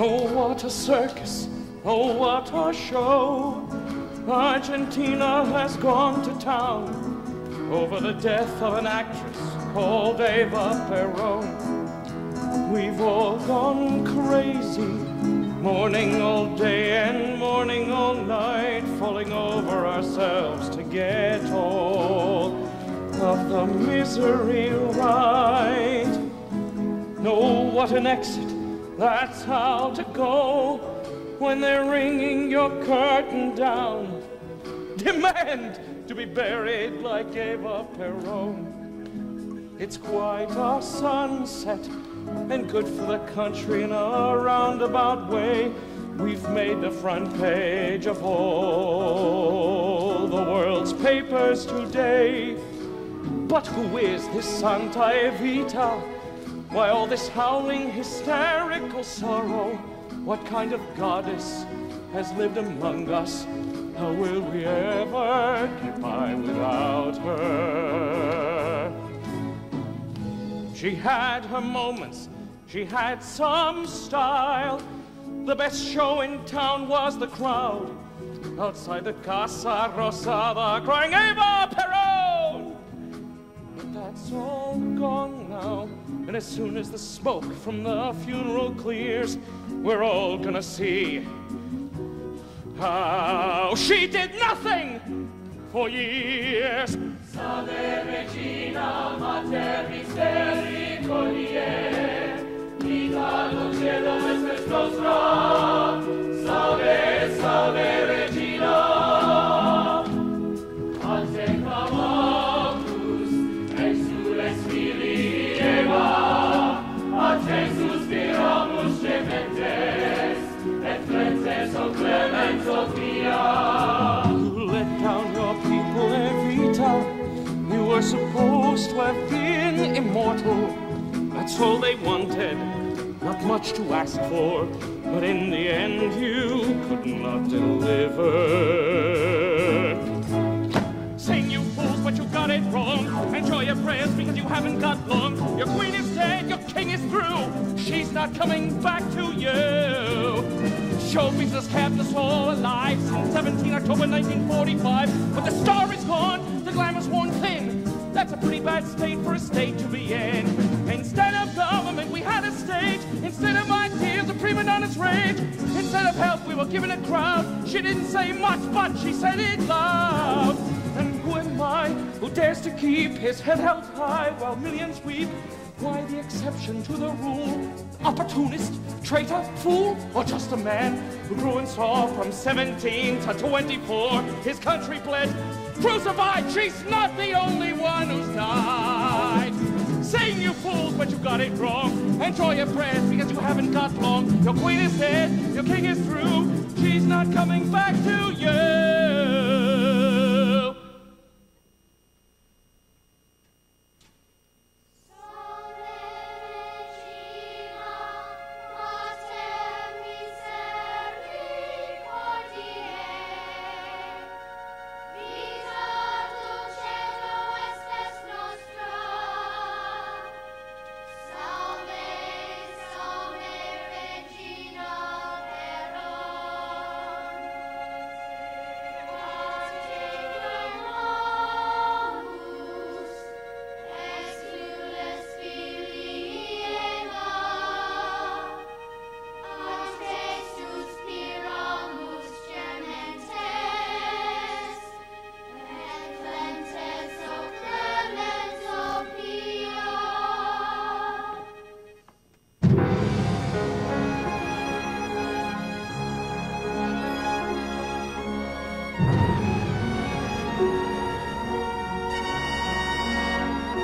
Oh, what a circus, oh, what a show. Argentina has gone to town over the death of an actress called Eva Peron. We've all gone crazy, mourning all day and mourning all night, falling over ourselves to get all of the misery right. Know what an exit, that's how to go when they're ringing your curtain down. Demand to be buried like Eva Peron. It's quite a sunset and good for the country in a roundabout way. We've made the front page of all the world's papers today. But who is this Santa Evita? Why all this howling, hysterical sorrow? What kind of goddess has lived among us? How will we ever get by without her? She had her moments, she had some style. The best show in town was the crowd outside the Casa Rosada crying, Eva! All gone now. And as soon as the smoke from the funeral clears, we're all gonna see how she did nothing for years. Salve Regina Mater Misericordiae, vita est nostra. Were supposed to have been immortal. That's all they wanted. Not much to ask for, but in the end you could not deliver. Sing, you fools, but you got it wrong. Enjoy your prayers because you haven't got long. Your queen is dead, your king is through. She's not coming back to you. Show business kept us all alive since 17 October 1945. But the star is gone, the glamour's worn thin. That's a pretty bad state for a state to be in. Instead of government, we had a stage. Instead of ideas, a prima donna's rage. Instead of help, we were given a crowd. She didn't say much, but she said it loud. And who am I who dares to keep his head held high while millions weep? Why the exception to the rule? Opportunist, traitor, fool, or just a man who grew and saw from 17 to 24 his country bled? Crucified, she's not the only one who's died. Sing, you fools, but you got it wrong. Enjoy your prayers because you haven't got long. Your queen is dead, your king is through. She's not coming back to you.